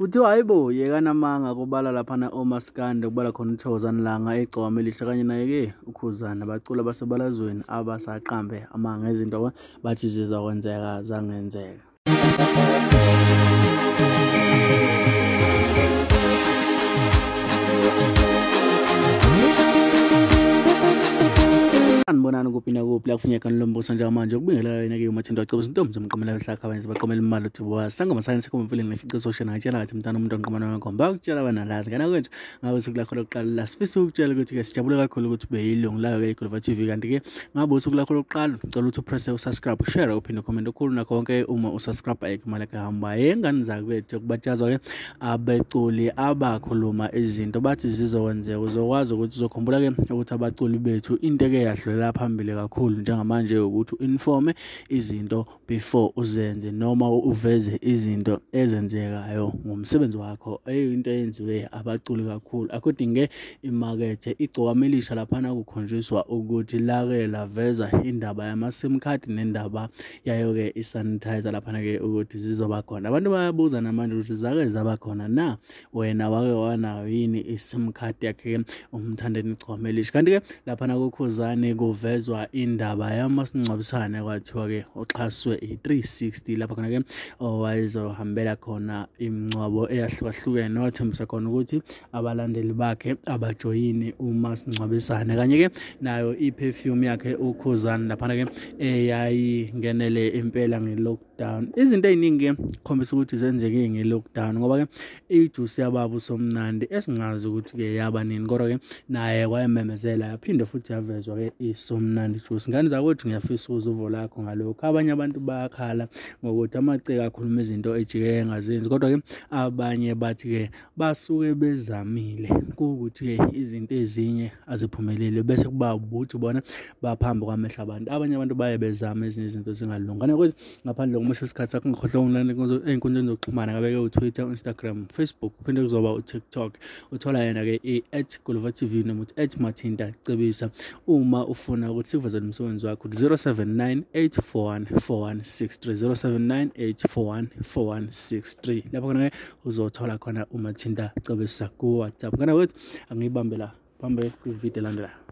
Kuthiwa hayi bo yekana manga kubala laphana omaskandi kubala khona uThokozani Langa egcwama elihle kanye naye-ke ukhuzana abaculi basebalazweni abasaqambe amanga ezinto bathi zizokwenzeka zangenzeka umbono kuphi nakuphi la kufunye kanilombuso njengamanje manje. Ukubingelela yena-ke umathendo wacebo sintombi zomqomela behlakhabanye zibaqomela imali uthibuwa sangoma-science kumvile nefica sosha nakatshela ngathi mntana umuntu onqomana wakho mbakutshela banalazi kanakwenje ngabe usuku lakho lokuqala la sifisa ukutshela ukuthi-ke sijabule kakhulu ukuthi ube yilungu layo-ke igolova t v. Kanti-ke ngabe usuku lakho lokuqala cela ukuthi upresse usubscribe ushare uphinde ucomment okhulu nakho konke uma usubscribe ayekho imali yakho ehambayo engane zakwethu kubatshazwa-ke abeculi abakhuluma izinto bathi zizokwenzeka uzokwazi ukuthi uzokhumbula-ke ukuthi abaculi bethu into-ke yadlulela lapha phambili kakhulu njengamanje ukuthi uinforme izinto before uzenze noma uveze izinto ezenzekayo ngomsebenzi wakho. Eyinto eyenziwe abaculi kakhulu. Akudinge imakethe igcokama elisha laphana kukhonjiswa ukuthi lake laveza indaba yama-sim card nendaba yayo-ke i-sanitizer laphana-ke ukuthi zizoba khona. Abantu bayabuza namanje ukuthi zake zaba khona na? Wena wake wanayo yini i-sim card yakhe-ke? Umthandeni igcokama elisha. Kanti-ke laphana kukhuzane kuvezwa indaba yamasingcwabisane kwathiwa-ke oxhaswe i-360 lapha khona-ke owayezohambela khona imingcwabo eyahlukahlukene wathembisa khona ukuthi abalandeli bakhe abajoyini umasingcwabisane. Kanye-ke nayo i-perfume yakhe ukhuzane laphana-ke eyayingenele impela nge-lockdown izinto ey'ningi-ke khombisa ukuthi zenzeke nge-lockdown ngoba-ke ijusi yababa usomnandi esingazi ukuthi-ke yaba nini. Kodwa-ke naye wayememezela yaphinde futhi yavezwa-ke isomnandi juice ngane zakwethu? Ngiyafisa ukuza uvo lakho ngalokhu. Abanye abantu bayakhala ngokuthi amaciko akhuluma izinto ejike engazenzi kodwa-ke abanye bathi-ke basuke bezamile. Kuwukuthi-ke izinto ezinye aziphumeleli bese kuba ubuthi bona baphambi kwamehlo abantu. Abanye abantu baye bezama ezinye izinto zingalungana kwethu ngaphandle kokusho isikhathi sakho ngikhohlwa ungilane ey'nkundleni zokuxhumana ngabe-ke utwitter instagram facebook kuphinde kuzoba utiktok. Uthola yena-ke i-at golova tv noma uthi at mathinta cebisa. Uma ufuna ukuthi sikuvezele umsebenzi wakho 079 841 4163 079 841 4163 lapho khona-ke uzothola khona umathinta cebisa ku-whatsapp. Ngana kwethu angiyibambe la phambe kwividiyo elandelayo